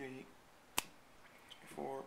three, four,